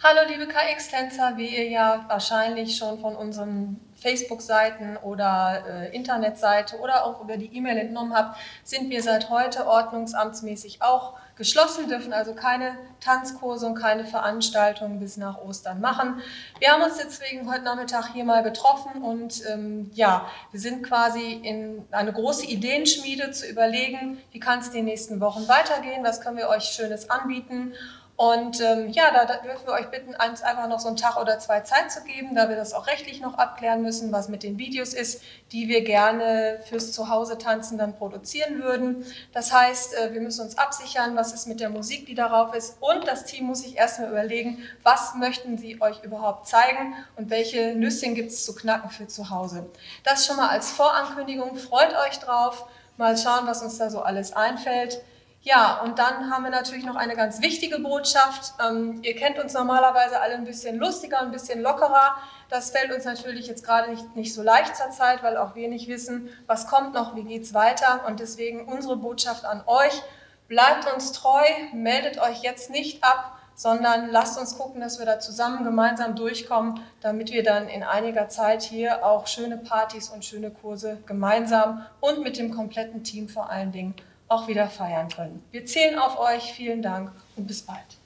Hallo liebe KX-Tänzer, wie ihr ja wahrscheinlich schon von unseren Facebook-Seiten oder äh, Internetseite oder auch über die E-Mail entnommen habt, sind wir seit heute ordnungsamtsmäßig auch geschlossen, dürfen also keine Tanzkurse und keine Veranstaltungen bis nach Ostern machen. Wir haben uns deswegen heute Nachmittag hier mal getroffen und ähm, ja, wir sind quasi in eine große Ideenschmiede zu überlegen, wie kann es die nächsten Wochen weitergehen, was können wir euch Schönes anbieten und ähm, ja, da, da, dürfen wir euch bitten, uns einfach noch so einen Tag oder zwei Zeit zu geben, da wir das auch rechtlich noch abklären müssen, was mit den Videos ist, die wir gerne fürs Zuhause tanzen dann produzieren würden. Das heißt, äh, wir müssen uns absichern, was ist mit der Musik, die darauf ist. Und das Team muss sich erstmal überlegen, was möchten sie euch überhaupt zeigen und welche Nüsschen gibt es zu knacken für zu Hause. Das schon mal als Vorankündigung. Freut euch drauf. Mal schauen, was uns da so alles einfällt. Ja, und dann haben wir natürlich noch eine ganz wichtige Botschaft. Ähm, ihr kennt uns normalerweise alle ein bisschen lustiger, ein bisschen lockerer. Das fällt uns natürlich jetzt gerade nicht, nicht so leicht zur Zeit, weil auch wir nicht wissen, was kommt noch, wie geht es weiter. Und deswegen unsere Botschaft an euch, bleibt uns treu, meldet euch jetzt nicht ab, sondern lasst uns gucken, dass wir da zusammen gemeinsam durchkommen, damit wir dann in einiger Zeit hier auch schöne Partys und schöne Kurse gemeinsam und mit dem kompletten Team vor allen Dingen auch wieder feiern können. Wir zählen auf euch. Vielen Dank und bis bald.